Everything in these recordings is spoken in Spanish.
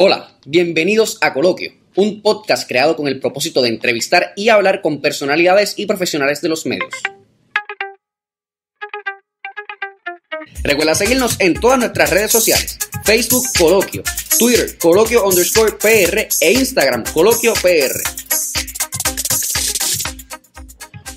Hola, bienvenidos a Coloquio, un podcast creado con el propósito de entrevistar y hablar con personalidades y profesionales de los medios. Recuerda seguirnos en todas nuestras redes sociales, Facebook Coloquio, Twitter Coloquio underscore PR e Instagram Coloquio PR.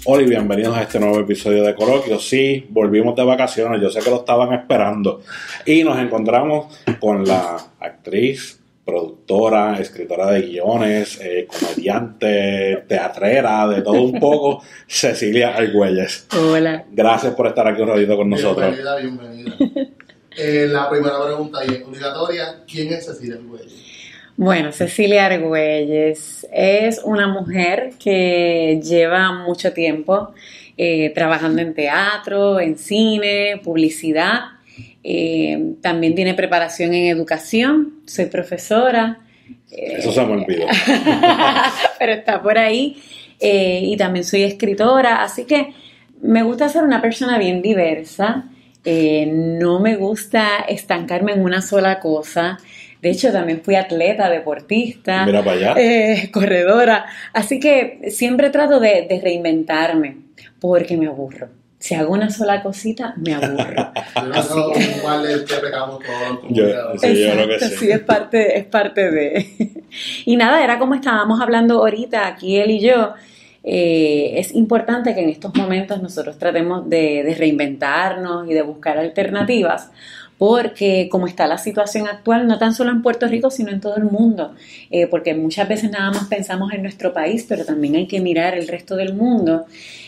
Hola y bienvenidos a este nuevo episodio de Coloquio. Sí, volvimos de vacaciones, yo sé que lo estaban esperando. Y nos encontramos con la actriz, productora, escritora de guiones, eh, comediante, teatrera, de todo un poco, Cecilia Argüelles. Hola. Gracias por estar aquí un ratito con nosotros. Bienvenida, bienvenida. Eh, la primera pregunta y es obligatoria, ¿quién es Cecilia Argüelles? Bueno, Cecilia Argüelles es una mujer que lleva mucho tiempo eh, trabajando en teatro, en cine, publicidad. Eh, también tiene preparación en educación, soy profesora. eh, Eso se me olvidó. pero está por ahí. Eh, y también soy escritora, así que me gusta ser una persona bien diversa. Eh, no me gusta estancarme en una sola cosa. De hecho, también fui atleta, deportista, Mira para allá. corredora. Así que siempre trato de, de reinventarme porque me aburro. Si hago una sola cosita, me aburro. Yo no sé igual de que pecamos todos Yo-. Sí, yo creo que Exacto, sí. es parte, es parte de. Y nada, era como estábamos hablando ahorita, aquí él y yo. eh, es importante que en estos momentos nosotros tratemos de, de reinventarnos y de buscar alternativas, porque como está la situación actual, no tan solo en Puerto Rico, sino en todo el mundo, eh, porque muchas veces nada más pensamos en nuestro país, pero también hay que mirar el resto del mundo,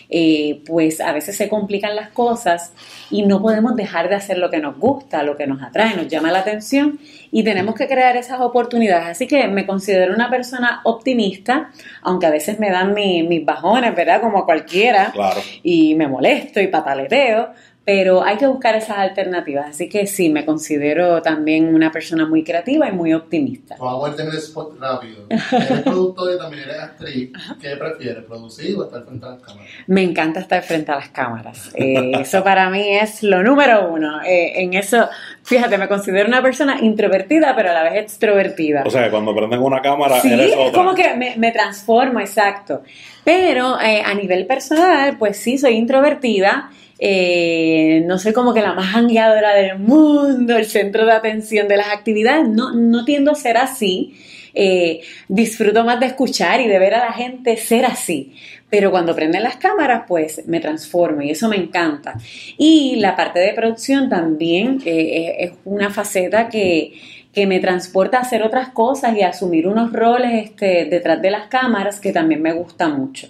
eh, pues a veces se complican las cosas y no podemos dejar de hacer lo que nos gusta, lo que nos atrae, nos llama la atención y tenemos que crear esas oportunidades. Así que me considero una persona optimista, aunque a veces me dan mi- mis bajones, ¿verdad? Como cualquiera Claro. y me molesto y pataleteo, pero hay que buscar esas alternativas. Así que sí, me considero también una persona muy creativa y muy optimista. Vamos a tener el spot rápido. Eres productora y también eres actriz. ¿Qué prefieres, producir o estar frente a las cámaras? Me encanta estar frente a las cámaras. Eh, eso para mí es lo número uno. Eh, en eso, fíjate, me considero una persona introvertida, pero a la vez extrovertida. O sea, que cuando prenden una cámara, Sí, eres es otra. como que me, me transformo, exacto. Pero eh, a nivel personal, pues sí, soy introvertida. Eh, no soy como que la más jangueadora del mundo, el centro de atención de las actividades. No, no tiendo a ser así. Eh, disfruto más de escuchar y de ver a la gente ser así. Pero cuando prenden las cámaras, pues me transformo y eso me encanta. Y la parte de producción también eh, es es una faceta que, que me transporta a hacer otras cosas y a asumir unos roles este, detrás de las cámaras que también me gusta mucho.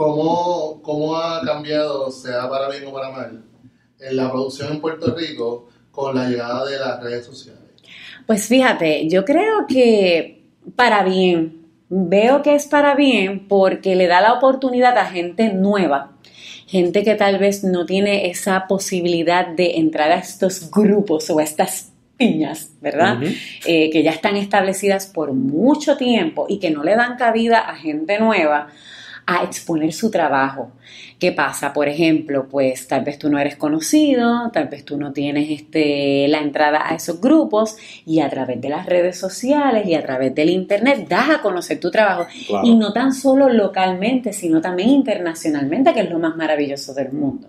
¿Cómo, ¿Cómo ha cambiado, sea para bien o para mal, en la producción en Puerto Rico con la llegada de las redes sociales? Pues fíjate, yo creo que para bien, veo que es para bien porque le da la oportunidad a gente nueva, gente que tal vez no tiene esa posibilidad de entrar a estos grupos o a estas piñas, ¿verdad? Eh, que ya están establecidas por mucho tiempo y que no le dan cabida a gente nueva a exponer su trabajo. ¿Qué pasa? Por ejemplo, pues tal vez tú no eres conocido, tal vez tú no tienes este, la entrada a esos grupos y a través de las redes sociales y a través del internet das a conocer tu trabajo. Claro. Y no tan solo localmente, sino también internacionalmente, que es lo más maravilloso del mundo.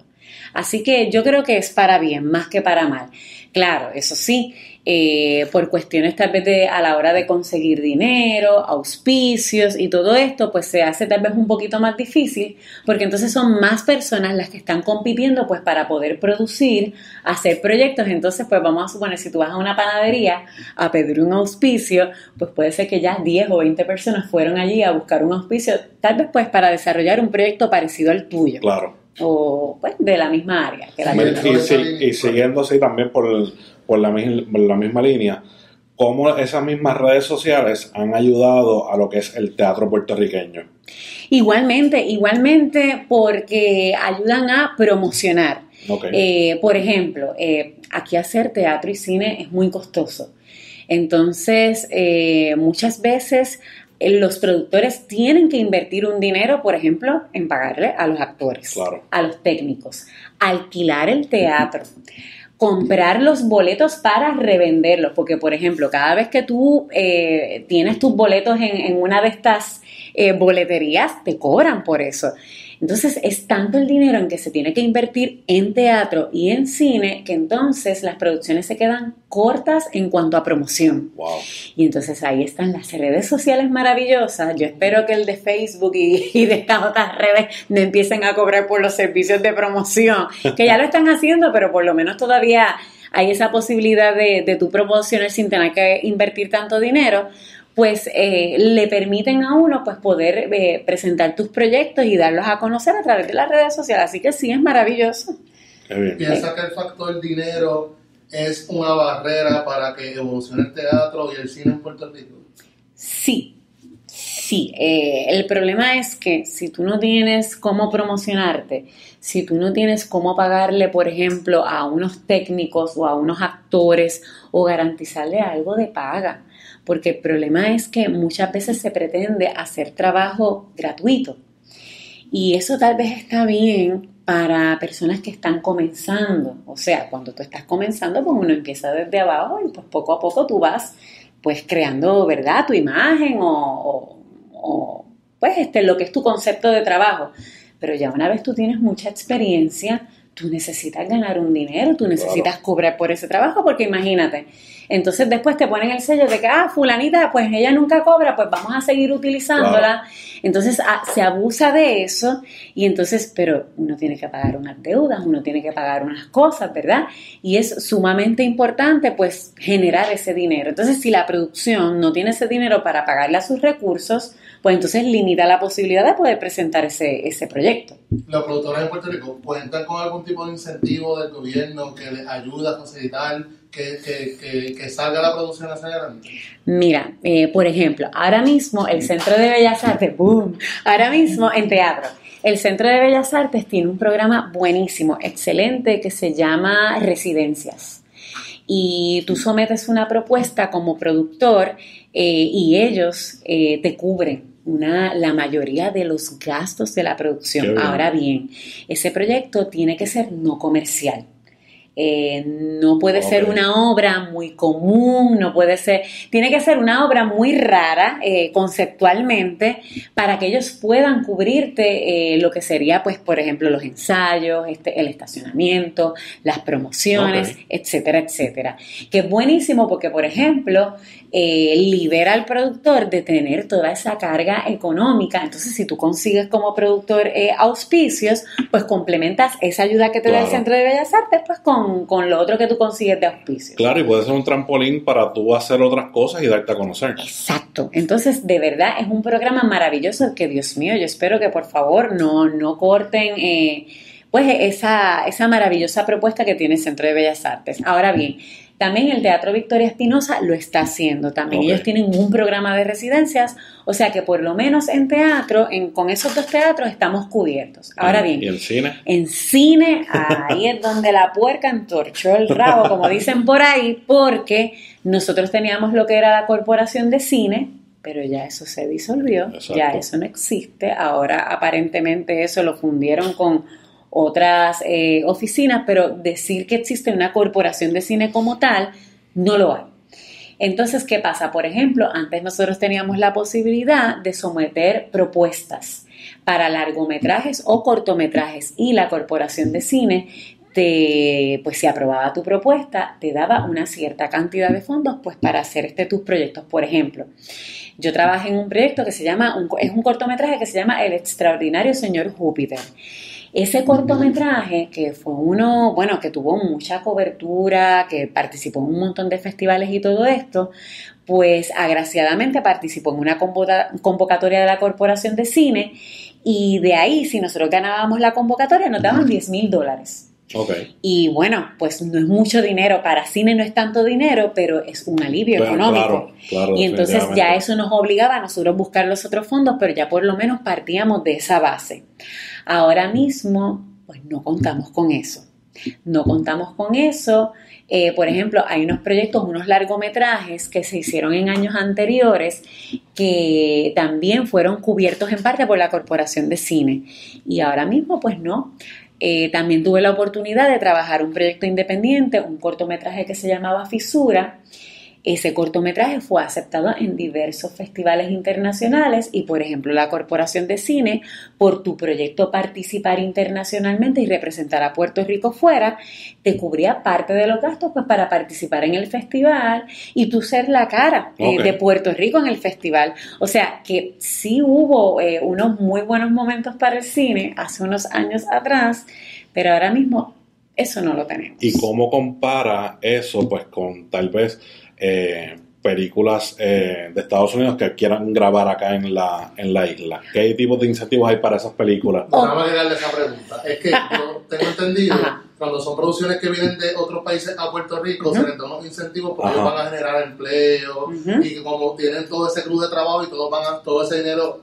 Así que yo creo que es para bien, más que para mal. Claro, eso sí, eh, por cuestiones tal vez de, a la hora de conseguir dinero, auspicios y todo esto, pues se hace tal vez un poquito más difícil, porque entonces son más personas las que están compitiendo pues para poder producir, hacer proyectos. Entonces, pues vamos a suponer, si tú vas a una panadería a pedir un auspicio, pues puede ser que ya 10 o 20 personas fueron allí a buscar un auspicio, tal vez pues para desarrollar un proyecto parecido al tuyo Claro. o pues de la misma área. que la. Y, y siguiendo así también por, el- por, la, mis- por la misma línea, cómo esas mismas redes sociales han ayudado a lo que es el teatro puertorriqueño. Igualmente, igualmente porque ayudan a promocionar. Eh, por ejemplo, eh, aquí hacer teatro y cine es muy costoso. Entonces, eh, muchas veces los productores tienen que invertir un dinero, por ejemplo, en pagarle a los actores, Claro. a los técnicos, alquilar el teatro. Comprar los boletos para revenderlos, porque por ejemplo, cada vez que tú eh, tienes tus boletos en, en una de estas eh, boleterías, te cobran por eso. Entonces es tanto el dinero en que se tiene que invertir en teatro y en cine que entonces las producciones se quedan cortas en cuanto a promoción. Wow. Y entonces ahí están las redes sociales maravillosas. Yo espero que el de Facebook y, y de estas otras redes no empiecen a cobrar por los servicios de promoción, que ya lo están haciendo, pero por lo menos todavía hay esa posibilidad de, de tu promocionar sin tener que invertir tanto dinero pues eh, le permiten a uno pues poder eh, presentar tus proyectos y darlos a conocer a través de las redes sociales. Así que sí, es maravilloso. ¿Piensa que el factor dinero es una barrera para que evolucione el teatro y el cine en Puerto Rico? Sí, sí. Eh, el problema es que si tú no tienes cómo promocionarte, si tú no tienes cómo pagarle, por ejemplo, a unos técnicos o a unos actores o garantizarle algo de paga, porque el problema es que muchas veces se pretende hacer trabajo gratuito. Y eso tal vez está bien para personas que están comenzando. O sea, cuando tú estás comenzando, pues uno empieza desde abajo y pues poco a poco tú vas pues creando, ¿verdad? Tu imagen o, o, o pues este, lo que es tu concepto de trabajo. Pero ya una vez tú tienes mucha experiencia, tú necesitas ganar un dinero, tú necesitas Claro. cobrar por ese trabajo, porque imagínate, entonces después te ponen el sello de que, ah, fulanita, pues ella nunca cobra, pues vamos a seguir utilizándola. Entonces ah, se abusa de eso y entonces, pero uno tiene que pagar unas deudas, uno tiene que pagar unas cosas, ¿verdad? Y es sumamente importante pues generar ese dinero. Entonces, si la producción no tiene ese dinero para pagarle a sus recursos, pues entonces limita la posibilidad de poder presentar ese, ese proyecto. ¿Los productores en Puerto Rico cuentan con algún tipo de incentivo del gobierno que les ayuda a facilitar que, que, que, que salga la producción hacia adelante? Mira, eh, por ejemplo, ahora mismo el Centro de Bellas Artes, boom, ahora mismo en teatro, el Centro de Bellas Artes tiene un programa buenísimo, excelente, que se llama Residencias. Y tú sometes una propuesta como productor eh, y ellos eh, te cubren una, la mayoría de los gastos de la producción. bien. Ahora bien, ese proyecto tiene que ser no comercial. Eh, no puede ser una obra muy común, no puede ser, tiene que ser una obra muy rara eh, conceptualmente para que ellos puedan cubrirte eh, lo que sería, pues, por ejemplo, los ensayos, este, el estacionamiento, las promociones, etcétera, etcétera. Que es buenísimo porque, por ejemplo, libera al productor de tener toda esa carga económica. Entonces, si tú consigues como productor auspicios, pues complementas esa ayuda que te da el. Centro de Bellas Artes, pues con, con lo otro que tú consigues de auspicios. Claro, y puede ser un trampolín para tú hacer otras cosas y darte a conocer. Exacto. Entonces, de verdad, es un programa maravilloso que, Dios mío, yo espero que por favor no, no corten eh, pues esa, esa maravillosa propuesta que tiene el Centro de Bellas Artes. Ahora bien, también el Teatro Victoria Espinosa lo está haciendo. También ellos tienen un programa de residencias, o sea que por lo menos en teatro, en, con esos dos teatros estamos cubiertos. Ahora bien, ¿Y el cine? en cine, ahí es donde la puerca entorchó el rabo, como dicen por ahí, porque nosotros teníamos lo que era la corporación de cine, pero ya eso se disolvió, Exacto. ya eso no existe. Ahora aparentemente eso lo fundieron con otras eh, oficinas, pero decir que existe una corporación de cine como tal, no lo hay. Entonces, ¿qué pasa? Por ejemplo, antes nosotros teníamos la posibilidad de someter propuestas para largometrajes o cortometrajes y la Corporación de Cine te, pues si aprobaba tu propuesta, te daba una cierta cantidad de fondos pues para hacer este tus proyectos. Por ejemplo, yo trabajé en un proyecto que se llama, es un cortometraje que se llama El extraordinario señor Júpiter. Ese cortometraje, que fue uno, bueno, que tuvo mucha cobertura, que participó en un montón de festivales y todo esto, pues agraciadamente participó en una convoca- convocatoria de la Corporación de Cine y de ahí, si nosotros ganábamos la convocatoria, nos daban 10 mil dólares. Y bueno, pues no es mucho dinero, para cine no es tanto dinero, pero es un alivio Claro, económico. claro, claro, y entonces ya eso nos obligaba a nosotros buscar los otros fondos, pero ya por lo menos partíamos de esa base. Ahora mismo, pues no contamos con eso. No contamos con eso. Eh, por ejemplo, hay unos proyectos, unos largometrajes que se hicieron en años anteriores que también fueron cubiertos en parte por la Corporación de Cine. Y ahora mismo, pues no. Eh, también tuve la oportunidad de trabajar un proyecto independiente, un cortometraje que se llamaba Fisura, ese cortometraje fue aceptado en diversos festivales internacionales y, por ejemplo, la Corporación de Cine, por tu proyecto participar internacionalmente y representar a Puerto Rico fuera, te cubría parte de los gastos pues, para participar en el festival y tú ser la cara eh, de Puerto Rico en el festival. O sea que sí hubo eh, unos muy buenos momentos para el cine hace unos años atrás, pero ahora mismo eso no lo tenemos. ¿Y cómo compara eso pues con tal vez eh, películas eh, de Estados Unidos que quieran grabar acá en la, en la isla? ¿Qué tipo de incentivos hay para esas películas? Vamos a darle esa pregunta. Es que yo tengo entendido, cuando son producciones que vienen de otros países a Puerto Rico, se les dan unos incentivos porque ellos van a generar empleo y que como tienen todo ese club de trabajo y todo, van a, todo ese dinero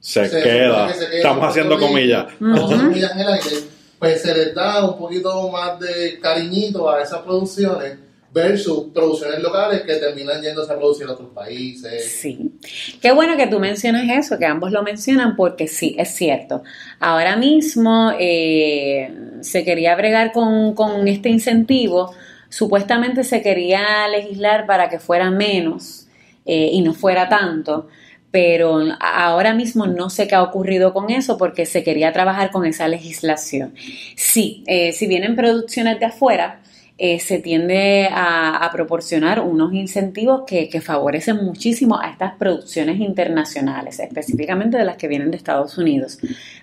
se, queda. Estamos haciendo comillas. Estamos haciendo comillas en el aire. Pues se les da un poquito más de cariñito a esas producciones versus producciones locales que terminan yéndose a producir en otros países. Sí. Qué bueno que tú mencionas eso, que ambos lo mencionan, porque sí, es cierto. Ahora mismo eh, se quería bregar con, con este incentivo, supuestamente se quería legislar para que fuera menos eh, y no fuera tanto pero ahora mismo no sé qué ha ocurrido con eso porque se quería trabajar con esa legislación. Sí, eh, si vienen producciones de afuera, eh, se tiende a, proporcionar unos incentivos que, favorecen muchísimo a estas producciones internacionales, específicamente de las que vienen de Estados Unidos.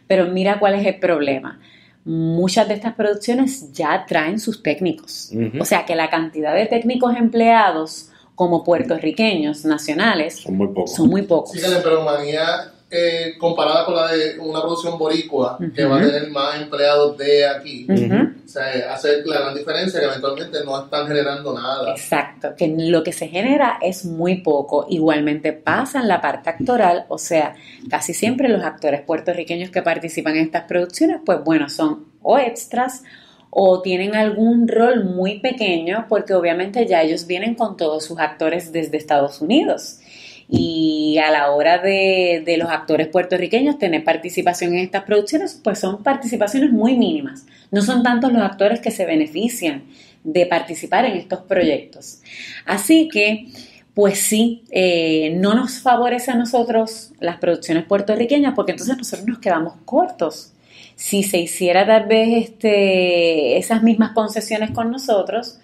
Pero mira cuál es el problema. Muchas de estas producciones ya traen sus técnicos. O sea que la cantidad de técnicos empleados como puertorriqueños nacionales son muy pocos. Son muy pocos. Sí, la eh, comparada con la de una producción boricua, que va a tener más empleados de aquí. O sea, hace la gran diferencia que eventualmente no están generando nada. Exacto, que lo que se genera es muy poco. Igualmente pasa en la parte actoral, o sea, casi siempre los actores puertorriqueños que participan en estas producciones, pues bueno, son o extras o tienen algún rol muy pequeño porque obviamente ya ellos vienen con todos sus actores desde Estados Unidos y a la hora de, los actores puertorriqueños tener participación en estas producciones, pues son participaciones muy mínimas. No son tantos los actores que se benefician de participar en estos proyectos. Así que, pues sí, eh, no nos favorece a nosotros las producciones puertorriqueñas porque entonces nosotros nos quedamos cortos. Si se hiciera tal vez este, esas mismas concesiones con nosotros,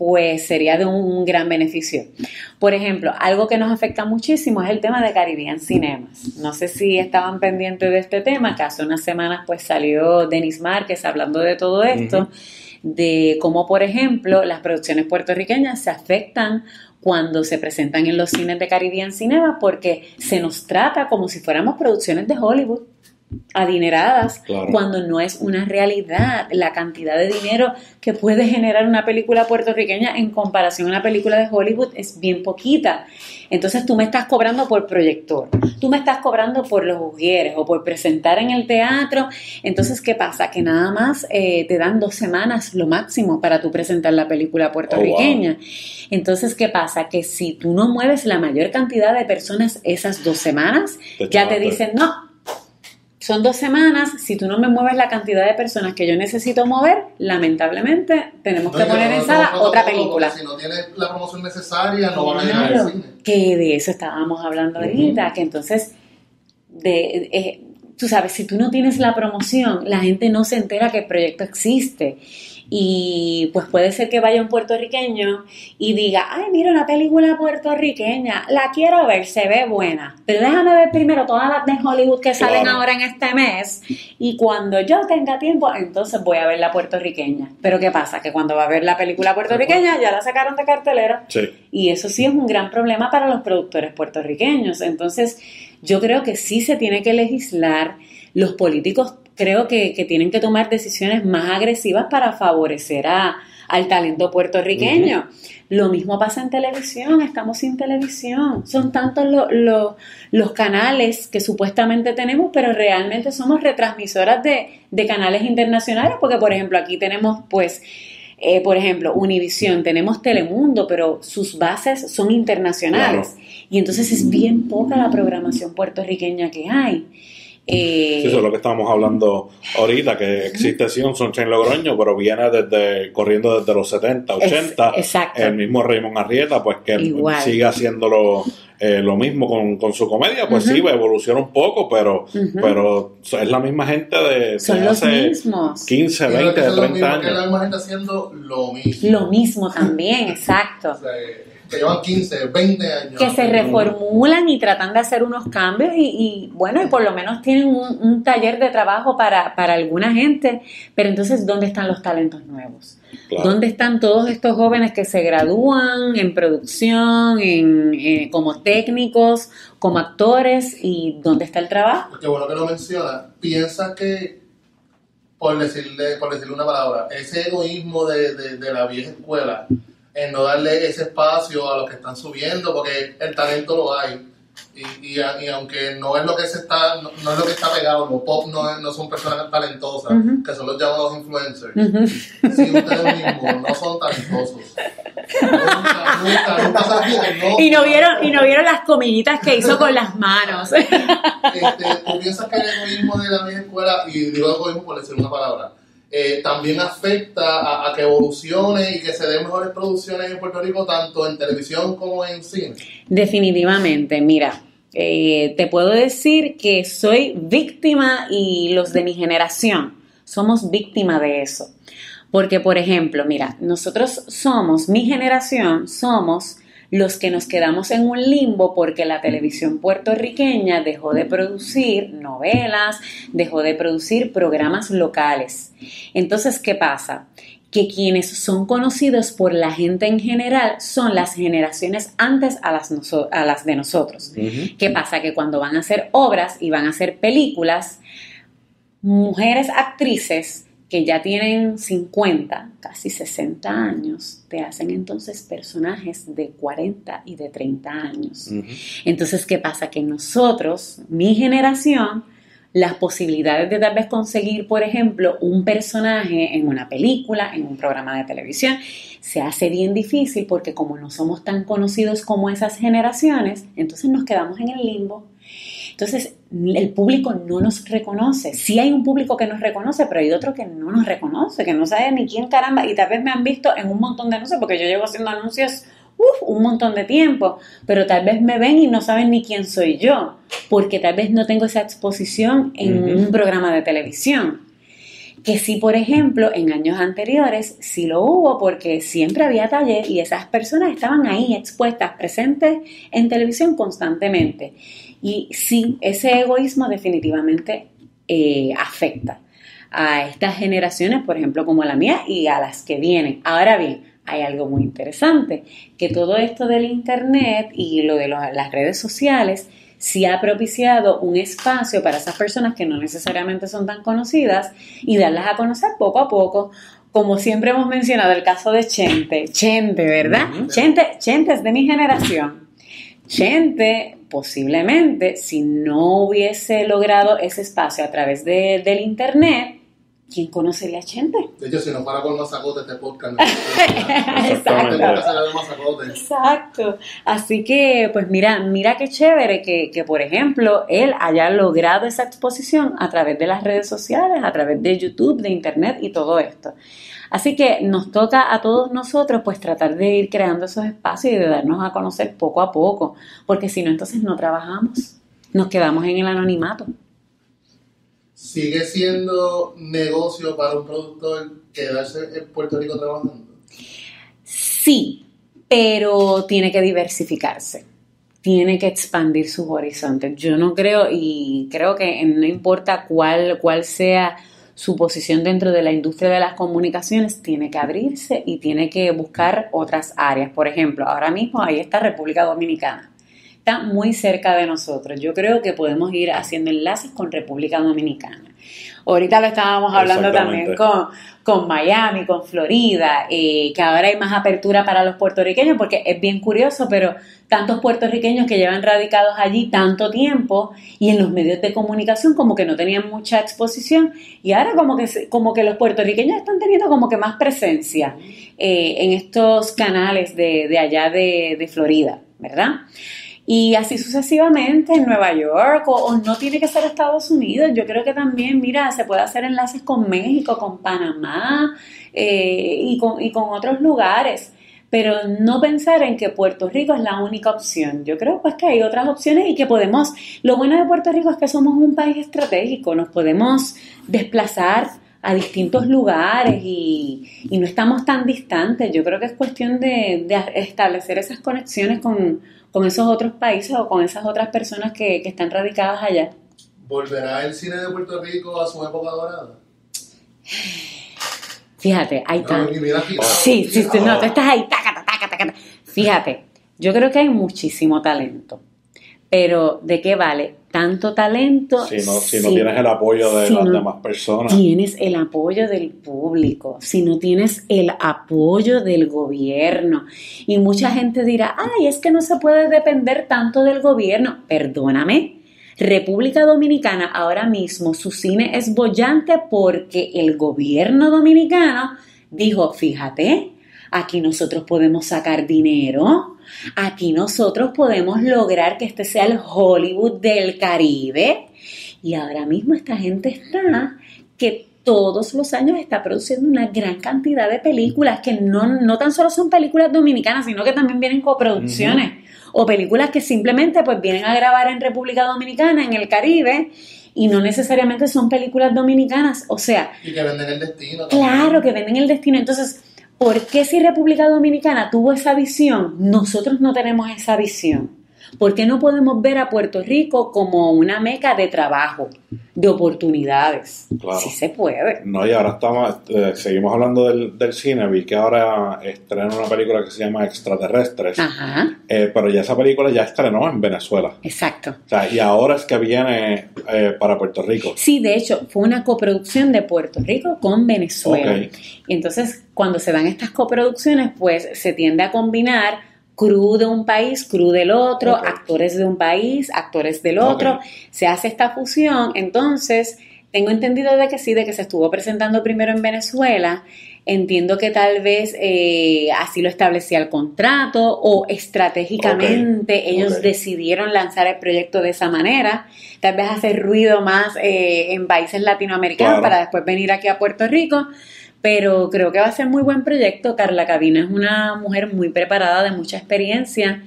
pues sería de un, gran beneficio. Por ejemplo, algo que nos afecta muchísimo es el tema de Caribbean Cinemas. No sé si estaban pendientes de este tema, que hace unas semanas pues salió Denis Márquez hablando de todo esto, de cómo, por ejemplo, las producciones puertorriqueñas se afectan cuando se presentan en los cines de Caribbean Cinema porque se nos trata como si fuéramos producciones de Hollywood adineradas cuando no es una realidad la cantidad de dinero que puede generar una película puertorriqueña en comparación a una película de Hollywood es bien poquita. Entonces tú me estás cobrando por proyector, tú me estás cobrando por los ujieres o por presentar en el teatro. Entonces, ¿qué pasa? Que nada más eh, te dan dos semanas lo máximo para tú presentar la película puertorriqueña. Oh, Entonces, ¿qué pasa? Que si tú no mueves la mayor cantidad de personas esas dos semanas, ya te dicen, no, son dos semanas, si tú no me mueves la cantidad de personas que yo necesito mover, lamentablemente tenemos que poner en sala otra película. Si no tienes la promoción necesaria, no van a llegar al cine. Que de eso estábamos hablando ahorita, que entonces, de, eh, tú sabes, si tú no tienes la promoción, la gente no se entera que el proyecto existe y pues puede ser que vaya un puertorriqueño y diga, ay, mira una película puertorriqueña, la quiero ver, se ve buena, pero déjame ver primero todas las de Hollywood que salen ahora en este mes y cuando yo tenga tiempo, entonces voy a ver la puertorriqueña. Pero ¿qué pasa? Que cuando va a ver la película puertorriqueña ya la sacaron de cartelera y eso sí es un gran problema para los productores puertorriqueños. Entonces yo creo que sí se tiene que legislar, los políticos creo que, tienen que tomar decisiones más agresivas para favorecer a, al talento puertorriqueño. Lo mismo pasa en televisión, estamos sin televisión. Son tantos los canales que supuestamente tenemos, pero realmente somos retransmisoras de, de canales internacionales, porque por ejemplo aquí tenemos pues... Eh, por ejemplo, Univisión, tenemos Telemundo, pero sus bases son internacionales. Y entonces es bien poca la programación puertorriqueña que hay. Eh, Sí, eso es lo que estábamos hablando ahorita, que existe sí un Sunshine Logroño, pero viene desde corriendo desde los 70, 80. Ex- exacto. El mismo Raymond Arrieta, pues que Igual. sigue haciéndolo eh, lo mismo con, con su comedia, pues sí, evoluciona un poco, pero, pero es la misma gente de, de son los hace mismos. 15, Y creo 20, que eso es lo 30 mismo, que es la años. misma gente haciendo lo mismo. Lo mismo también, exacto. O sea, que llevan 15, 20 años. que se reformulan y tratan de hacer unos cambios y, y, bueno, y por lo menos tienen un, un taller de trabajo para, para alguna gente, pero entonces, ¿dónde están los talentos nuevos? Claro. ¿Dónde están todos estos jóvenes que se gradúan en producción, en, eh, como técnicos, como actores y dónde está el trabajo? Qué bueno que lo menciona. Piensa que, por decirle, por decirle una palabra, ese egoísmo de, de, de la vieja escuela, en no darle ese espacio a los que están subiendo, porque el talento lo hay. Y, y, y aunque no es lo que se está, no, no es lo que está pegado, los pop no, es- no son personas talentosas, Ujú. que son los llamados influencers. Si ustedes mismos no son talentosos. Nunca, nunca, nunca olviden, no. Y no vieron, y no vieron las comillitas que hizo con las manos. este, tú piensas que el egoísmo de la vieja escuela, y digo egoísmo por decir una palabra, eh, también afecta a, que evolucione y que se den mejores producciones en Puerto Rico, tanto en televisión como en cine. Definitivamente, mira, eh, te puedo decir que soy víctima y los de mi generación somos víctimas de eso. Porque, por ejemplo, mira, nosotros somos, mi generación, somos los que nos quedamos en un limbo porque la televisión puertorriqueña dejó de producir novelas, dejó de producir programas locales. Entonces, ¿qué pasa? Que quienes son conocidos por la gente en general son las generaciones antes a las, noso- a las de nosotros. ¿Qué pasa? Que cuando van a hacer obras y van a hacer películas, mujeres actrices que ya tienen 50, casi 60 años, te hacen entonces personajes de 40 y de 30 años. Entonces, ¿qué pasa? Que nosotros, mi generación, las posibilidades de tal vez conseguir, por ejemplo, un personaje en una película, en un programa de televisión, se hace bien difícil porque como no somos tan conocidos como esas generaciones, entonces nos quedamos en el limbo. Entonces, el público no nos reconoce. Sí hay un público que nos reconoce, pero hay otro que no nos reconoce, que no sabe ni quién caramba, y tal vez me han visto en un montón de anuncios, porque yo llevo haciendo anuncios uf, un montón de tiempo, pero tal vez me ven y no saben ni quién soy yo, porque tal vez no tengo esa exposición en un programa de televisión. Que sí, por ejemplo, en años anteriores sí lo hubo porque siempre había taller y esas personas estaban ahí expuestas, presentes en televisión constantemente. Y sí, ese egoísmo definitivamente eh, afecta a estas generaciones, por ejemplo, como la mía, y a las que vienen. Ahora bien, hay algo muy interesante, que todo esto del Internet y lo de los- las redes sociales sí ha propiciado un espacio para esas personas que no necesariamente son tan conocidas y darlas a conocer poco a poco. Como siempre hemos mencionado el caso de Chente. Chente, ¿verdad? Chente, Chente es de mi generación. Chente, posiblemente, si no hubiese logrado ese espacio a través de- del Internet, ¿quién conocería a Chente? De hecho, si no fuera por Mazacote este podcast, no Exactamente. Este. Exacto. Así que, pues mira, mira qué chévere que, que, por ejemplo, él haya logrado esa exposición a través de las redes sociales, a través de YouTube, de Internet y todo esto. Así que nos toca a todos nosotros pues tratar de ir creando esos espacios y de darnos a conocer poco a poco, porque si no, entonces no trabajamos, nos quedamos en el anonimato. ¿Sigue siendo negocio para un productor quedarse en Puerto Rico trabajando? Sí, pero tiene que diversificarse. Tiene que expandir sus horizontes. Yo no creo, y creo que no importa cuál, cuál sea su posición dentro de la industria de las comunicaciones, tiene que abrirse y tiene que buscar otras áreas. Por ejemplo, ahora mismo ahí está República Dominicana. Está muy cerca de nosotros. Yo creo que podemos ir haciendo enlaces con República Dominicana. Ahorita lo estábamos hablando también con, con Miami, con Florida, eh, que ahora hay más apertura para los puertorriqueños, porque es bien curioso, pero tantos puertorriqueños que llevan radicados allí tanto tiempo y en los medios de comunicación como que no tenían mucha exposición y ahora como que, como que los puertorriqueños están teniendo como que más presencia eh, en estos canales de, de allá de, de Florida, ¿verdad? Y así sucesivamente en Nueva York o, no tiene que ser Estados Unidos. Yo creo que también, mira, se puede hacer enlaces con México, con Panamá eh, y, con, y con otros lugares pero no pensar en que Puerto Rico es la única opción. Yo creo pues que hay otras opciones y que podemos, lo bueno de Puerto Rico es que somos un país estratégico, nos podemos desplazar a distintos lugares y, y no estamos tan distantes. Yo creo que es cuestión de, de establecer esas conexiones con, con, esos otros países o con esas otras personas que, que están radicadas allá. ¿Volverá el cine de Puerto Rico a su época dorada? Fíjate, ahí está. No. Sí, sí, sí, no, tú estás ahí, taca, taca, taca, taca. Fíjate, yo creo que hay muchísimo talento, pero ¿de qué vale tanto talento Si no, si no tienes el apoyo de si las no demás personas. tienes el apoyo del público, si no tienes el apoyo del gobierno? Y mucha gente dirá, ay, es que no se puede depender tanto del gobierno. Perdóname. República Dominicana ahora mismo su cine es bollante porque el gobierno dominicano dijo, fíjate, aquí nosotros podemos sacar dinero, aquí nosotros podemos lograr que este sea el Hollywood del Caribe. Y ahora mismo esta gente está que todos los años está produciendo una gran cantidad de películas que no, no tan solo son películas dominicanas, sino que también vienen coproducciones o películas que simplemente pues vienen a grabar en República Dominicana, en el Caribe, y no necesariamente son películas dominicanas. O sea, Y que venden el destino. también. Claro, que venden el destino. Entonces, ¿por qué si República Dominicana tuvo esa visión, nosotros no tenemos esa visión? ¿Por qué no podemos ver a Puerto Rico como una meca de trabajo, de oportunidades? Claro. Sí se puede. No, y ahora estamos, eh, seguimos hablando del, del cine. Vi que ahora estrenan una película que se llama Extraterrestres. Ajá, Eh, pero ya esa película ya estrenó en Venezuela. exacto. O sea, y ahora es que viene eh, para Puerto Rico. Sí, de hecho, fue una coproducción de Puerto Rico con Venezuela. Ok. Y entonces, cuando se dan estas coproducciones, pues se tiende a combinar crew de un país, crew del otro, actores de un país, actores del otro. Se hace esta fusión. Entonces, tengo entendido de que sí, de que se estuvo presentando primero en Venezuela. Entiendo que tal vez eh, así lo establecía el contrato o estratégicamente ellos decidieron lanzar el proyecto de esa manera, tal vez hacer ruido más eh, en países latinoamericanos Claro. para después venir aquí a Puerto Rico, pero creo que va a ser muy buen proyecto. Carla Cabina es una mujer muy preparada, de mucha experiencia.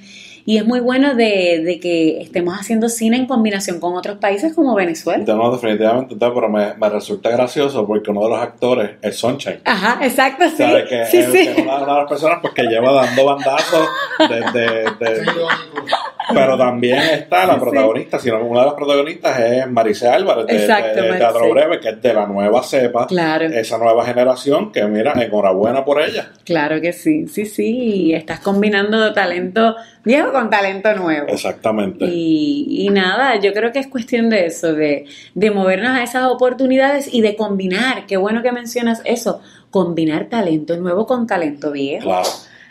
Y es muy bueno de, de que estemos haciendo cine en combinación con otros países como Venezuela. No, definitivamente, pero me, me resulta gracioso porque uno de los actores es Sunshine. Ajá, exacto, sí. ¿Sabes? Que, sí, es, sí. que es una, una de las personas pues, que lleva dando bandazos desde... Es de- irónico. Pero también está la Sí. protagonista, sino una de las protagonistas es Maricé Álvarez de, Exacto, de- de Teatro. Breve, que es de la nueva cepa, Claro. esa nueva generación, que mira, enhorabuena por ella. Claro que sí, sí, sí. Estás combinando talento viejo con talento nuevo. Exactamente. Y, y nada, yo creo que es cuestión de eso, de, de movernos a esas oportunidades y de combinar, qué bueno que mencionas eso, combinar talento nuevo con talento viejo. Claro.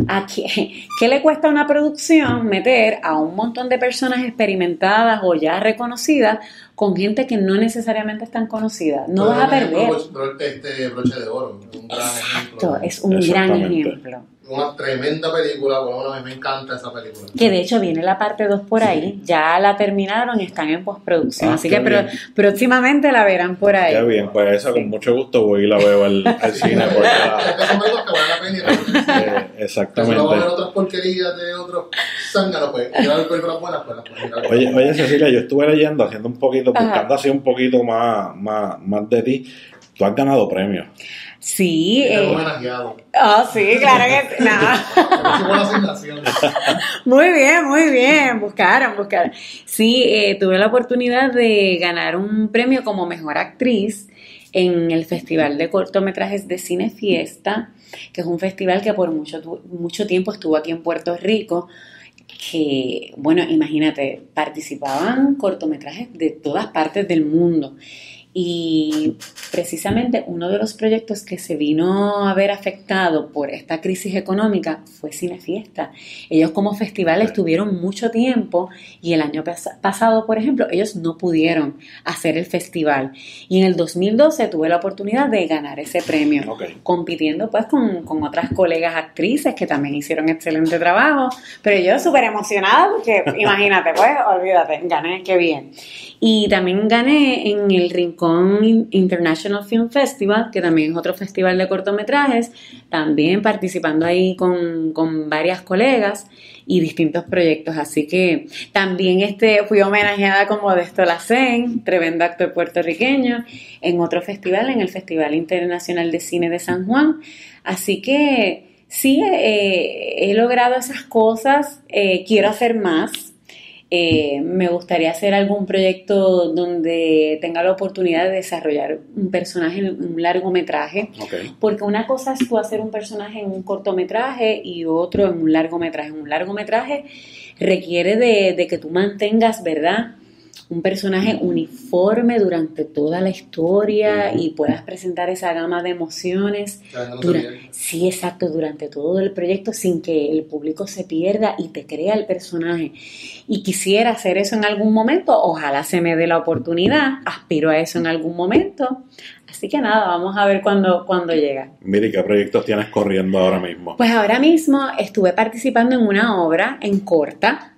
¿A qué, qué le cuesta a una producción meter a un montón de personas experimentadas o ya reconocidas con gente que no necesariamente están conocidas? No vas a es perder. ejemplo, este broche de oro, un gran Exacto, ejemplo. es un gran ejemplo. Una tremenda película, bueno, a mí me encanta esa película. Que de hecho viene la parte 2 por ahí, ya la terminaron y están en postproducción, Ah, así que bien. próximamente la verán por ahí. Qué bien, pues eso con mucho gusto voy y la veo al, al cine. Porque la- Es que son películas que valen la pena y realmente sí. eh, Que si no ver exactamente. otras porquerías de otros zánganos, pues, y a ver películas buenas, pues las. Oye, oye, Cecilia, yo estuve leyendo, haciendo un poquito, Ajá. buscando así un poquito más, más, más de ti. Tú has ganado premios. Sí, Te he eh, homenajeado. oh, sí, claro que sí. asignación. Muy bien, muy bien, buscaron, buscaron. Sí, eh, tuve la oportunidad de ganar un premio como mejor actriz en el Festival de Cortometrajes de Cine Fiesta, que es un festival que por mucho, tu- mucho tiempo estuvo aquí en Puerto Rico, que, bueno, imagínate, participaban cortometrajes de todas partes del mundo. Y precisamente uno de los proyectos que se vino a ver afectado por esta crisis económica fue Cine Fiesta. Ellos como festival estuvieron mucho tiempo y el año pasado, por ejemplo, ellos no pudieron hacer el festival. Y en el 2012 tuve la oportunidad de ganar ese premio, compitiendo pues con, con, otras colegas actrices que también hicieron excelente trabajo. Pero yo súper emocionada porque imagínate, pues olvídate, gané, qué bien. Y también gané en el Rincón International Film Festival, que también es otro festival de cortometrajes, también participando ahí con, varias colegas y distintos proyectos. Así que también este, fui homenajeada como de Stolacén, tremendo actor puertorriqueño, en otro festival, en el Festival Internacional de Cine de San Juan. Así que sí, eh, he logrado esas cosas, eh, quiero hacer más eh, me gustaría hacer algún proyecto donde tenga la oportunidad de desarrollar un personaje en un largometraje. Porque una cosa es tú hacer un personaje en un cortometraje y otro en un largometraje. Un largometraje requiere de, de que tú mantengas, ¿verdad? Un personaje uniforme durante toda la historia y puedas presentar esa gama de emociones. sí, exacto, durante todo el proyecto sin que el público se pierda y te crea el personaje. Y quisiera hacer eso en algún momento, ojalá se me dé la oportunidad, aspiro a eso en algún momento. Así que nada, vamos a ver cuándo, cuándo llega. Mire, ¿qué proyectos tienes corriendo ahora mismo? Pues ahora mismo estuve participando en una obra en corta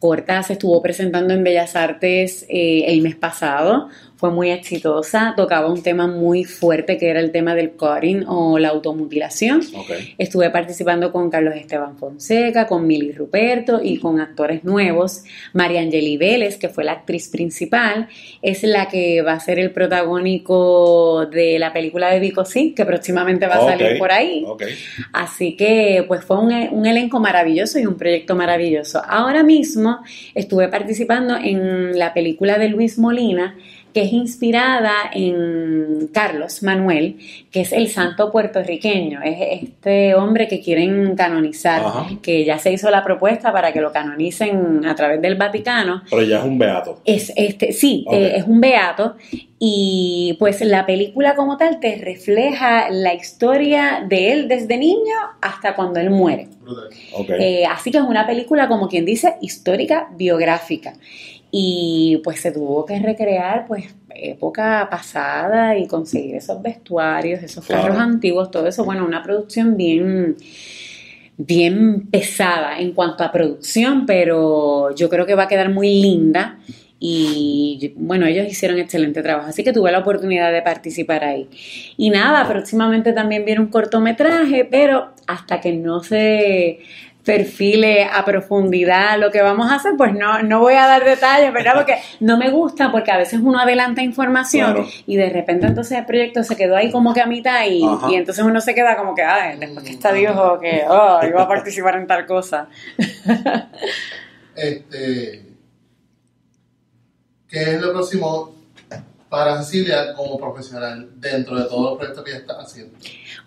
Corta se estuvo presentando en Bellas Artes eh, el mes pasado, fue muy exitosa, tocaba un tema muy fuerte que era el tema del cutting o la automutilación. Estuve participando con Carlos Esteban Fonseca, con Mili Ruperto y con actores nuevos. María Angeli Vélez, que fue la actriz principal, es la que va a ser el protagónico de la película de Vico Sí, que próximamente va a salir por ahí. Así que pues fue un, un elenco maravilloso y un proyecto maravilloso. Ahora mismo estuve participando en la película de Luis Molina, que es inspirada en Carlos Manuel, que es el santo puertorriqueño, es este hombre que quieren canonizar, que ya se hizo la propuesta para que lo canonicen a través del Vaticano. Pero ya es un beato. Es este, sí, eh, es un beato y pues la película como tal te refleja la historia de él desde niño hasta cuando él muere. Eh, así que es una película como quien dice histórica biográfica y pues se tuvo que recrear pues época pasada y conseguir esos vestuarios, esos carros antiguos, todo eso, bueno, una producción bien bien pesada en cuanto a producción, pero yo creo que va a quedar muy linda y bueno, ellos hicieron excelente trabajo, así que tuve la oportunidad de participar ahí. Y nada, próximamente también viene un cortometraje, pero hasta que no se perfile a profundidad lo que vamos a hacer, pues no, no voy a dar detalles, ¿verdad? Porque no me gusta, porque a veces uno adelanta información y de repente entonces el proyecto se quedó ahí como que a mitad y, y entonces uno se queda como que, ay, después que está dijo que, oh, iba a participar en tal cosa. este, ¿Qué es lo próximo para Cecilia como profesional dentro de todos los proyectos que ella está haciendo?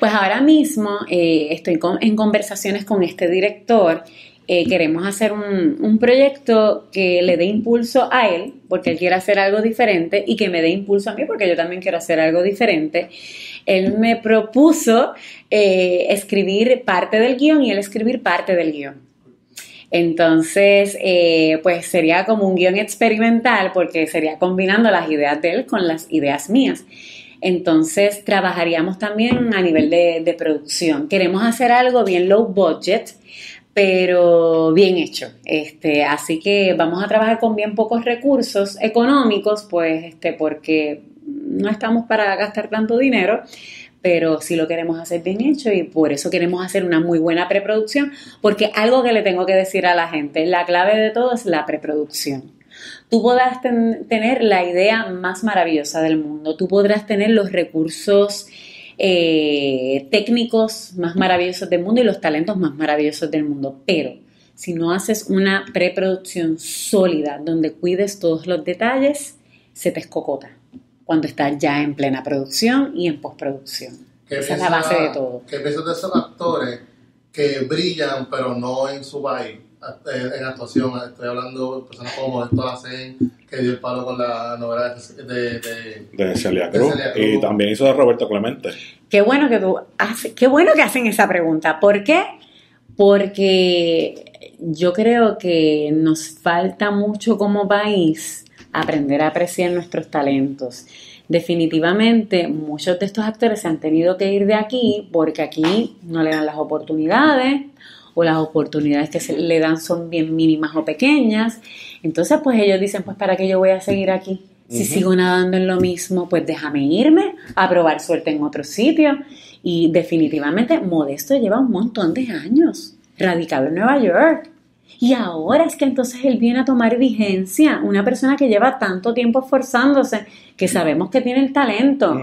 Pues ahora mismo eh, estoy en conversaciones con este director. Eh, queremos hacer un, proyecto que le dé impulso a él, porque él quiere hacer algo diferente, y que me dé impulso a mí, porque yo también quiero hacer algo diferente. Él me propuso eh, escribir parte del guion y él escribir parte del guion. Entonces, pues sería como un guion experimental porque sería combinando las ideas de él con las ideas mías. Entonces trabajaríamos también a nivel de, producción. Queremos hacer algo bien low budget, pero bien hecho. Este, así que vamos a trabajar con bien pocos recursos económicos, pues, este, porque no estamos para gastar tanto dinero, pero sí lo queremos hacer bien hecho y por eso queremos hacer una muy buena preproducción, porque algo que le tengo que decir a la gente, la clave de todo es la preproducción. Tú podrás tener la idea más maravillosa del mundo, tú podrás tener los recursos eh, técnicos más maravillosos del mundo y los talentos más maravillosos del mundo, pero si no haces una preproducción sólida donde cuides todos los detalles, se te escocota cuando estás ya en plena producción y en postproducción. Esa es la base de todo. ¿Qué piensas de esos actores que brillan pero no en su país? En actuación. Estoy hablando de personas como Modesto Lacen, que dio el palo con la novela de, de, de, de Celia de Cruz. Celia Cruz. Y también hizo de Roberto Clemente. Qué bueno que tú haces, qué bueno que hacen esa pregunta. ¿Por qué? Porque yo creo que nos falta mucho como país aprender a apreciar nuestros talentos. Definitivamente muchos de estos actores se han tenido que ir de aquí porque aquí no le dan las oportunidades o las oportunidades que se le dan son bien mínimas o pequeñas. Entonces pues ellos dicen pues para qué yo voy a seguir aquí. Si sigo nadando en lo mismo, pues déjame irme a probar suerte en otro sitio. Y definitivamente Modesto lleva un montón de años radicado en Nueva York. Y ahora es que entonces él viene a tomar vigencia, una persona que lleva tanto tiempo esforzándose, que sabemos que tiene el talento.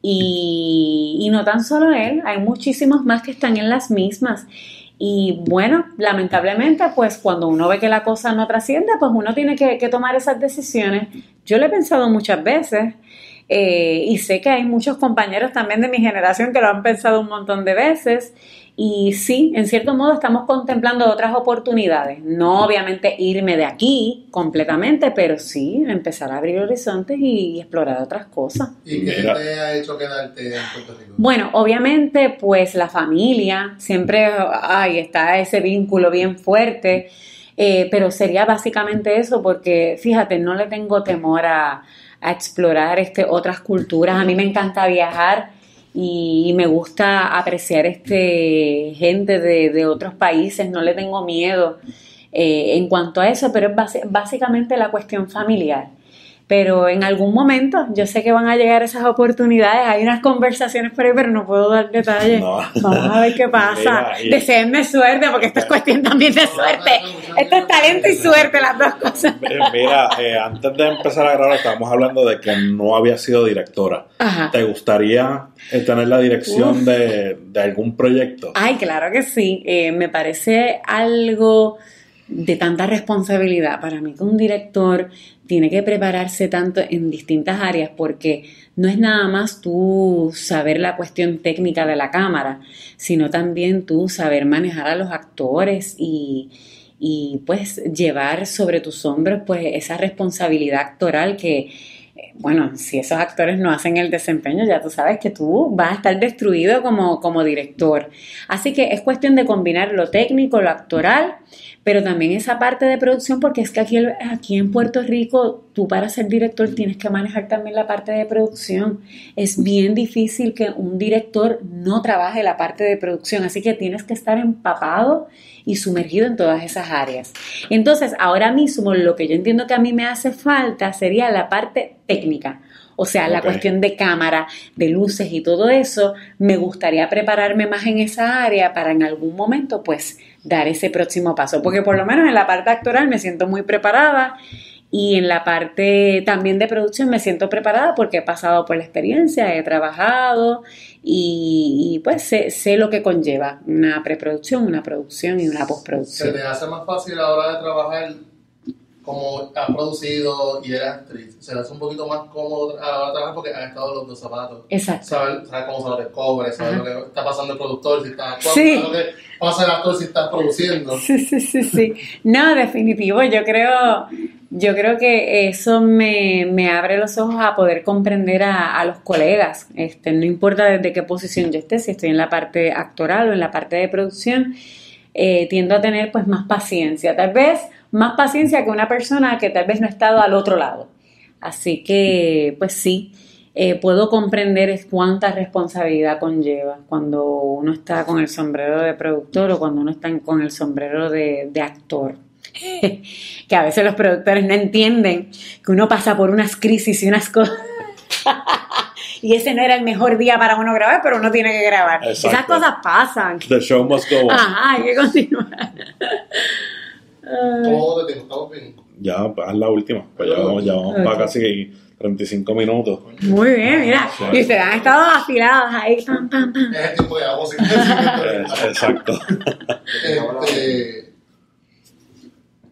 Y, y no tan solo él, hay muchísimos más que están en las mismas. Y bueno, lamentablemente, pues cuando uno ve que la cosa no trasciende, pues uno tiene que, tomar esas decisiones. Yo lo he pensado muchas veces eh, y sé que hay muchos compañeros también de mi generación que lo han pensado un montón de veces. Y sí, en cierto modo estamos contemplando otras oportunidades. No obviamente irme de aquí completamente, pero sí empezar a abrir horizontes y, explorar otras cosas. ¿Y qué Mira. te ha hecho quedarte en Puerto Rico? Bueno, obviamente, pues la familia, siempre ay, está ese vínculo bien fuerte, eh, pero sería básicamente eso, porque fíjate, no le tengo temor a, a explorar este, otras culturas. A mí me encanta viajar y, me gusta apreciar este gente de, de otros países, no le tengo miedo eh, en cuanto a eso, pero es basi- básicamente la cuestión familiar. Pero en algún momento yo sé que van a llegar esas oportunidades. Hay unas conversaciones por ahí, pero no puedo dar detalles. No. Vamos a ver qué pasa. Deseenme suerte, porque esto es cuestión también de suerte. Esto es talento y suerte, las dos cosas. Eh, Mira, eh, antes de empezar a grabar estábamos hablando de que no había sido directora. Ajá. ¿Te gustaría eh, tener la dirección de, de algún proyecto? Ay, claro que sí. Eh, me parece algo de tanta responsabilidad para mí que un director tiene que prepararse tanto en distintas áreas porque no es nada más tú saber la cuestión técnica de la cámara, sino también tú saber manejar a los actores y, y pues llevar sobre tus hombros pues esa responsabilidad actoral que eh, bueno, si esos actores no hacen el desempeño, ya tú sabes que tú vas a estar destruido como, como director. Así que es cuestión de combinar lo técnico, lo actoral, pero también esa parte de producción, porque es que aquí, aquí en Puerto Rico, tú para ser director tienes que manejar también la parte de producción. Es bien difícil que un director no trabaje la parte de producción, así que tienes que estar empapado y sumergido en todas esas áreas. Entonces, ahora mismo lo que yo entiendo que a mí me hace falta sería la parte técnica. O sea, la cuestión de cámara, de luces y todo eso, me gustaría prepararme más en esa área para en algún momento, pues, dar ese próximo paso. Porque por lo menos en la parte actoral me siento muy preparada y en la parte también de producción me siento preparada porque he pasado por la experiencia, he trabajado y, y, pues sé, sé lo que conlleva una preproducción, una producción y una ¿Se postproducción. te hace más fácil a la hora de trabajar como has producido y eres actriz? ¿Se hace un poquito más cómodo a la hora de trabajar porque has estado en los dos zapatos? Exacto. Sabes cómo se lo saber Ajá. lo que está pasando el productor, si está actuando, Sí. saber lo que pasa el actor si está produciendo. Sí, sí, sí, sí. No, definitivo, yo creo, yo creo que eso me, me abre los ojos a poder comprender a, a los colegas. Este, no importa desde qué posición yo esté, si estoy en la parte actoral o en la parte de producción, eh, tiendo a tener pues más paciencia. Tal vez más paciencia que una persona que tal vez no ha estado al otro lado. Así que, pues sí, eh, puedo comprender cuánta responsabilidad conlleva cuando uno está con el sombrero de productor o cuando uno está con el sombrero de actor. que a veces los productores no entienden que uno pasa por unas crisis y unas cosas. Y ese no era el mejor día para uno grabar, pero uno tiene que grabar. Esas cosas pasan. The show must go on. Ajá, hay que continuar. Ay. ¿Cómo te tiempo? Estamos bien. Ya, haz la última. Pues ya vamos, ya vamos Ok. para casi 35 minutos. Muy bien, mira. Sí. Y ustedes han estado afilados ahí. Pam, pam, pam. Es el tiempo que vamos sin Eh, Exacto. Este,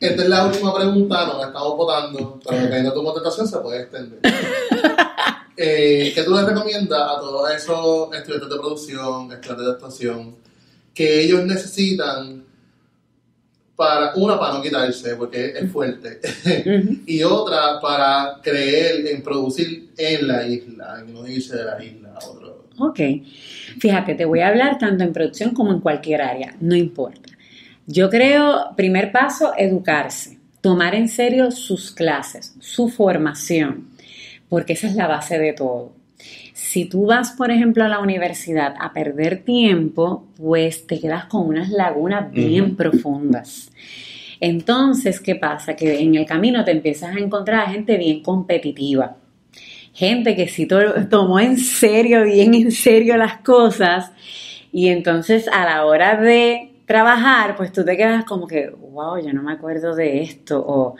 esta es la última pregunta, nos la estamos votando, pero dependiendo de tu contestación se puede extender. Eh, ¿Qué tú les recomiendas a todos esos estudiantes de producción, estudiantes de actuación, que ellos necesitan para una para no quitarse porque es fuerte y otra para creer en producir en la isla y no irse de la isla a otro. Ok, fíjate, te voy a hablar tanto en producción como en cualquier área, no importa. Yo creo, primer paso, educarse, tomar en serio sus clases, su formación, porque esa es la base de todo. Si tú vas, por ejemplo, a la universidad a perder tiempo, pues te quedas con unas lagunas bien profundas. Entonces, ¿qué pasa? Que en el camino te empiezas a encontrar a gente bien competitiva. Gente que sí tomó en serio, bien en serio las cosas. Y entonces a la hora de trabajar, pues tú te quedas como que, wow, yo no me acuerdo de esto. O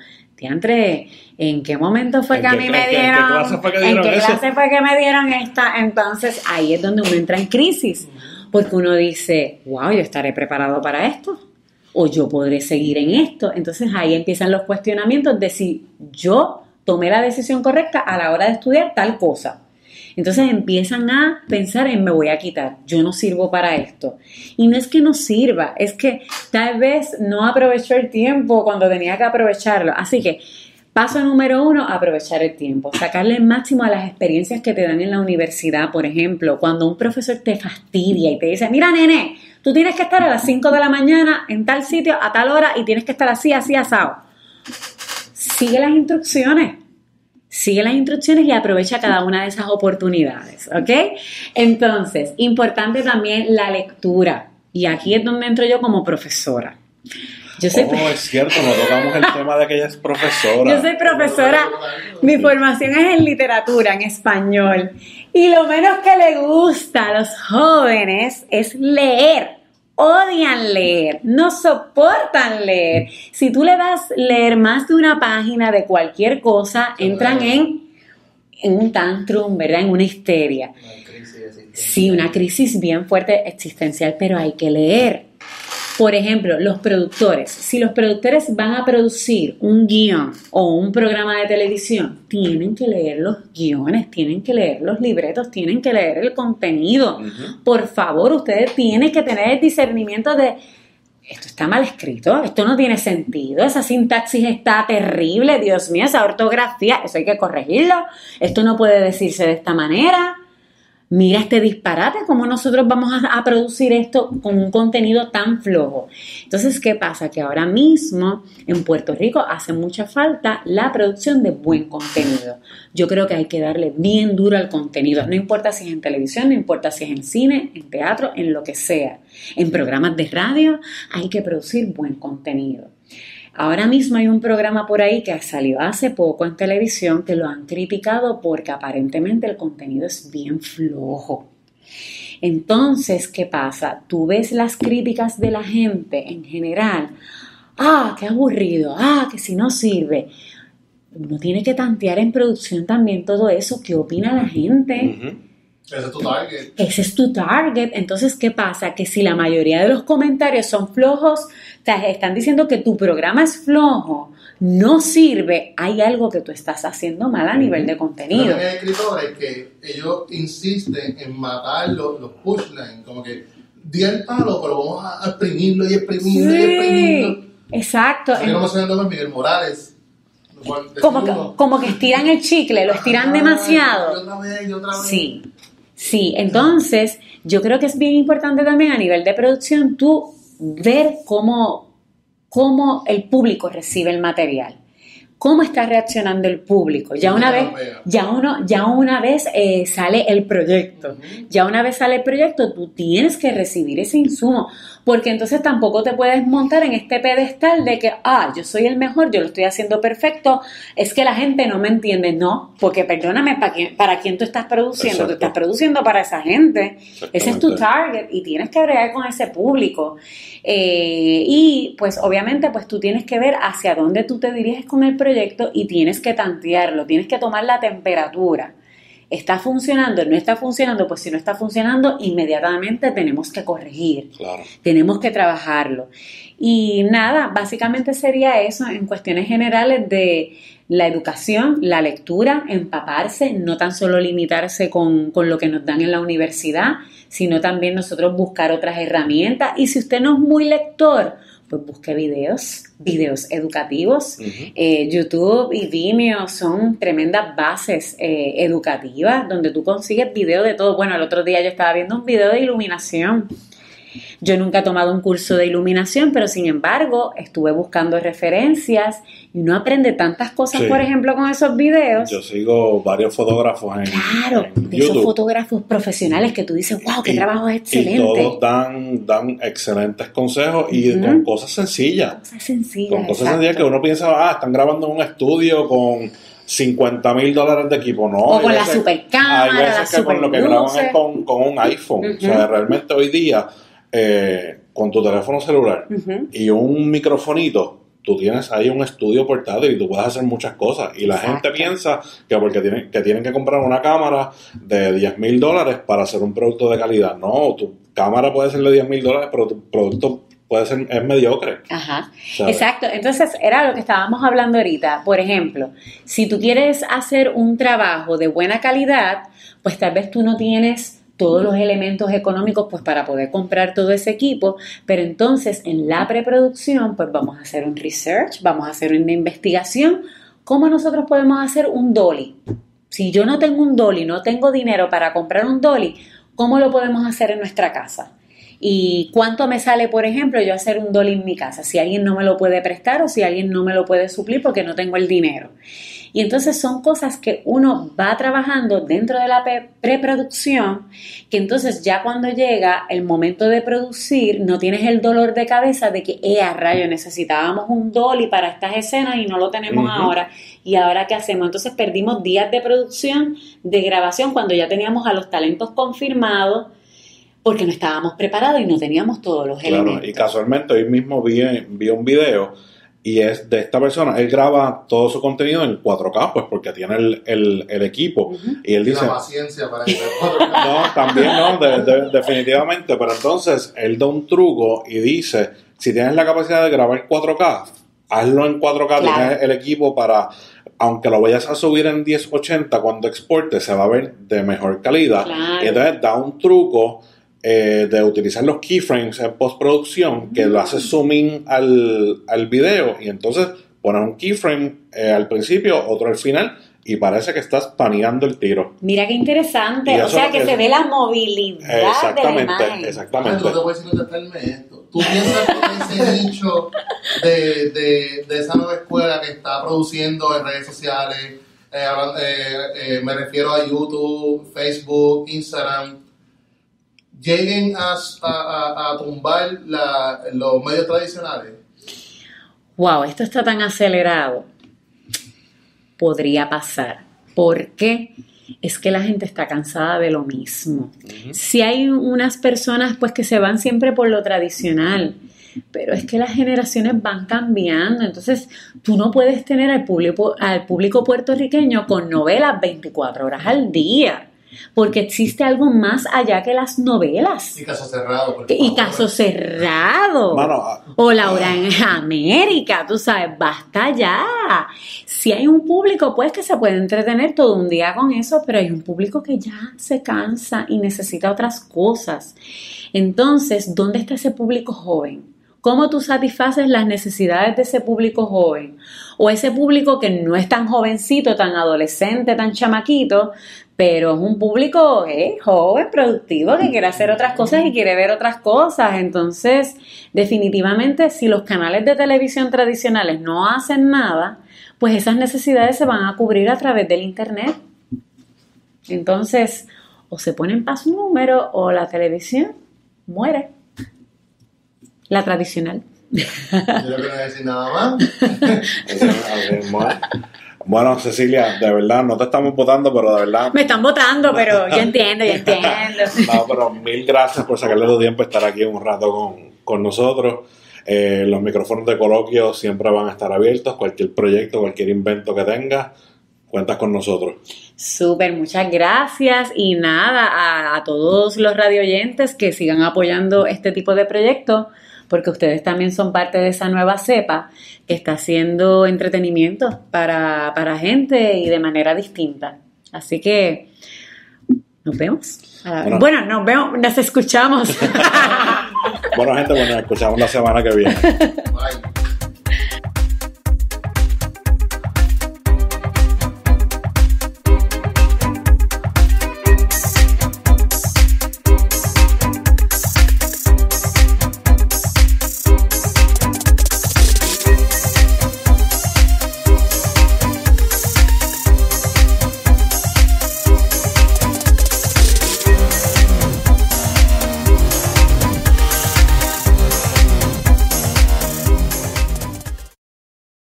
entre ¿en qué momento fue que a mí me dieron? ¿En qué clase fue que, dieron ¿en qué clase fue que me dieron esta? Entonces ahí es donde uno entra en crisis, porque uno dice, wow, yo estaré preparado para esto, o yo podré seguir en esto. Entonces ahí empiezan los cuestionamientos de si yo tomé la decisión correcta a la hora de estudiar tal cosa. Entonces empiezan a pensar en me voy a quitar, yo no sirvo para esto. Y no es que no sirva, es que tal vez no aprovechó el tiempo cuando tenía que aprovecharlo. Así que paso número uno, aprovechar el tiempo, sacarle el máximo a las experiencias que te dan en la universidad, por ejemplo, cuando un profesor te fastidia y te dice, mira nene, tú tienes que estar a las 5 de la mañana en tal sitio a tal hora y tienes que estar así, así, asado. Sigue las instrucciones sigue las instrucciones y aprovecha cada una de esas oportunidades, ¿ok? Entonces, importante también la lectura. Y aquí es donde entro yo como profesora. Yo soy, oh, es cierto, no tocamos el tema de que ella es profesora. Yo soy profesora, mi formación es en literatura, en español. Y lo menos que le gusta a los jóvenes es leer odian leer, no soportan leer. Si tú le das leer más de una página de cualquier cosa, entran en, en un tantrum, ¿verdad? En una histeria. Sí, una crisis bien fuerte existencial, pero hay que leer. Por ejemplo, los productores. Si los productores van a producir un guion o un programa de televisión, tienen que leer los guiones, tienen que leer los libretos, tienen que leer el contenido. Por favor, ustedes tienen que tener el discernimiento de esto está mal escrito, esto no tiene sentido, esa sintaxis está terrible, Dios mío, esa ortografía, eso hay que corregirlo, esto no puede decirse de esta manera mira este disparate, cómo nosotros vamos a, producir esto con un contenido tan flojo. Entonces, ¿qué pasa? Que ahora mismo en Puerto Rico hace mucha falta la producción de buen contenido. Yo creo que hay que darle bien duro al contenido, no importa si es en televisión, no importa si es en cine, en teatro, en lo que sea. En programas de radio hay que producir buen contenido. Ahora mismo hay un programa por ahí que ha salido hace poco en televisión que lo han criticado porque aparentemente el contenido es bien flojo. Entonces, ¿qué pasa? Tú ves las críticas de la gente en general. Ah, qué aburrido. Ah, que si no sirve. Uno tiene que tantear en producción también todo eso. ¿Qué opina la gente? Ese es tu target. Ese es tu target. Entonces, ¿qué pasa? Que si la mayoría de los comentarios son flojos, te están diciendo que tu programa es flojo, no sirve, hay algo que tú estás haciendo mal a nivel de contenido. hay escritores que ellos insisten en matar los, los pushlines, como que di el palo, pero vamos a exprimirlo y exprimirlo y exprimirlo. Exacto. Así como se llama Miguel Morales. Como que, como que estiran el chicle, lo estiran demasiado. Y otra vez, otra vez. Sí. Sí, entonces yo creo que es bien importante también a nivel de producción tú ver cómo, cómo el público recibe el material. Cómo está reaccionando el público. Ya una vez, ya uno, ya una vez eh, sale el proyecto, ya una vez sale el proyecto, tú tienes que recibir ese insumo, porque entonces tampoco te puedes montar en este pedestal de que, ah, yo soy el mejor, yo lo estoy haciendo perfecto, es que la gente no me entiende, no, porque perdóname, ¿para quién, para quién tú estás produciendo? Tú estás produciendo para esa gente, ese es tu target y tienes que agregar con ese público. Eh, y pues obviamente pues tú tienes que ver hacia dónde tú te diriges con el proyecto y tienes que tantearlo, tienes que tomar la temperatura. ¿Está funcionando? ¿No está funcionando? Pues si no está funcionando, inmediatamente tenemos que corregir. Tenemos que trabajarlo. Y nada, básicamente sería eso en cuestiones generales de la educación, la lectura, empaparse, no tan solo limitarse con, con lo que nos dan en la universidad, sino también nosotros buscar otras herramientas. Y si usted no es muy lector, pues busque videos, videos educativos. Eh, YouTube y Vimeo son tremendas bases eh, educativas donde tú consigues videos de todo. Bueno, el otro día yo estaba viendo un video de iluminación. Yo nunca he tomado un curso de iluminación, pero sin embargo estuve buscando referencias y uno aprende tantas cosas, Sí. por ejemplo, con esos videos. Yo sigo varios fotógrafos en, Claro, en de esos fotógrafos profesionales que tú dices, wow, qué Y- trabajo Y excelente. todos dan, dan excelentes consejos y con cosas sencillas. Cosas sencillas. Con cosas exacto. sencillas que uno piensa, ah, están grabando en un estudio con 50 mil dólares de equipo. No, O con la veces- super cámara, Hay veces que con lo que graban es con, con un iPhone. O sea, realmente hoy día, eh, con tu teléfono celular y un microfonito, tú tienes ahí un estudio portátil y tú puedes hacer muchas cosas. Y la Exacto. gente piensa que porque tienen, que tienen que comprar una cámara de 10 mil dólares para hacer un producto de calidad. No, tu cámara puede ser de 10 mil dólares, pero tu producto puede ser es mediocre. Ajá. ¿sabes? Exacto, entonces era lo que estábamos hablando ahorita. Por ejemplo, si tú quieres hacer un trabajo de buena calidad, pues tal vez tú no tienes todos los elementos económicos pues para poder comprar todo ese equipo, pero entonces en la preproducción pues vamos a hacer un research, vamos a hacer una investigación, ¿cómo nosotros podemos hacer un dolly? Si yo no tengo un dolly, no tengo dinero para comprar un dolly, ¿cómo lo podemos hacer en nuestra casa? ¿Y cuánto me sale, por ejemplo, yo hacer un dolly en mi casa? Si alguien no me lo puede prestar o si alguien no me lo puede suplir porque no tengo el dinero. Y entonces son cosas que uno va trabajando dentro de la preproducción, que entonces ya cuando llega el momento de producir, no tienes el dolor de cabeza de que, eh, a rayo, necesitábamos un dolly para estas escenas y no lo tenemos ahora. ¿Y ahora qué hacemos? Entonces perdimos días de producción, de grabación, cuando ya teníamos a los talentos confirmados, porque no estábamos preparados y no teníamos todos los Claro, elementos. y casualmente hoy mismo vi, vi un video y es de esta persona. Él graba todo su contenido en 4K, pues porque tiene el, el- el equipo. Ujú. Y él dice, la paciencia para que no, también no, de- de- definitivamente. Pero entonces él da un truco y dice, si tienes la capacidad de grabar 4K, hazlo en 4K, Claro. tienes el equipo para, aunque lo vayas a subir en 1080, cuando exporte se va a ver de mejor calidad. Claro. Y entonces da un truco eh, de utilizar los keyframes en postproducción que lo hace zoom in al, al video y entonces pones un keyframe eh, al principio, otro al final y parece que estás paneando el tiro. Mira qué interesante, o sea es- que se ve la movilidad de la Exactamente, imagen. exactamente. Yo te voy a decir contestarme esto. ¿Tú piensas que ese nicho de, de, de esa nueva escuela que está produciendo en redes sociales, eh, eh, eh, me refiero a YouTube, Facebook, Instagram, lleguen a, a, a- a tumbar la- los medios tradicionales? Wow, esto está tan acelerado. Podría pasar. ¿Por qué? Es que la gente está cansada de lo mismo. Si hay unas personas pues que se van siempre por lo tradicional, pero es que las generaciones van cambiando, entonces tú no puedes tener al público, al público puertorriqueño con novelas 24 horas al día, porque existe algo más allá que las novelas. Y caso cerrado. por Y caso cerrado. Mano, ah, O Laura en América, tú sabes, basta ya. Si hay un público, pues que se puede entretener todo un día con eso, pero hay un público que ya se cansa y necesita otras cosas. Entonces, ¿dónde está ese público joven? ¿Cómo tú satisfaces las necesidades de ese público joven? O ese público que no es tan jovencito, tan adolescente, tan chamaquito, pero es un público eh, joven, productivo, que quiere hacer otras cosas y quiere ver otras cosas. Entonces, definitivamente, si los canales de televisión tradicionales no hacen nada, pues esas necesidades se van a cubrir a través del Internet. Entonces, o se ponen para su número o la televisión muere. La tradicional. Yo no quiero decir nada más. Bueno, Cecilia, de verdad, no te estamos votando, pero de verdad, Me están votando, pero yo entiendo, yo entiendo. no, pero mil gracias por sacarle tu tiempo estar aquí un rato con, con nosotros. Eh, los micrófonos de coloquio siempre van a estar abiertos. Cualquier proyecto, cualquier invento que tengas, cuentas con nosotros. Súper, muchas gracias y nada, a, a todos los radioyentes que sigan apoyando este tipo de proyectos, porque ustedes también son parte de esa nueva cepa que está haciendo entretenimiento para, para gente y de manera distinta. Así que Nos vemos. A la- Bueno. Bueno, nos vemos, nos escuchamos. Bueno, gente, bueno, nos escuchamos la semana que viene. Bye.